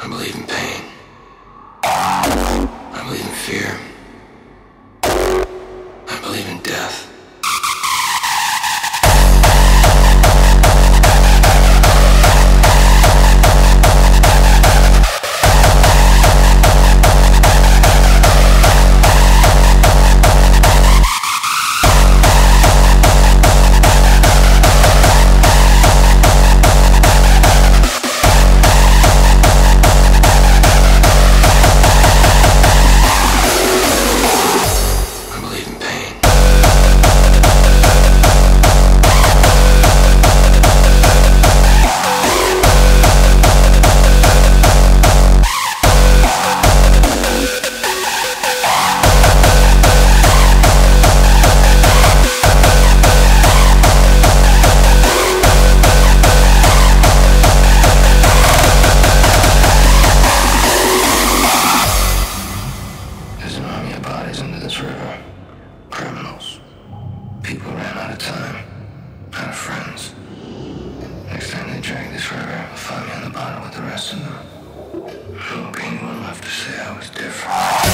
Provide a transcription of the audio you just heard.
I believe in pain. I believe in fear. People ran out of time. Out of friends. Next time they drag this river, find me on the bottom with the rest of them. Hope anyone will have to say I was different.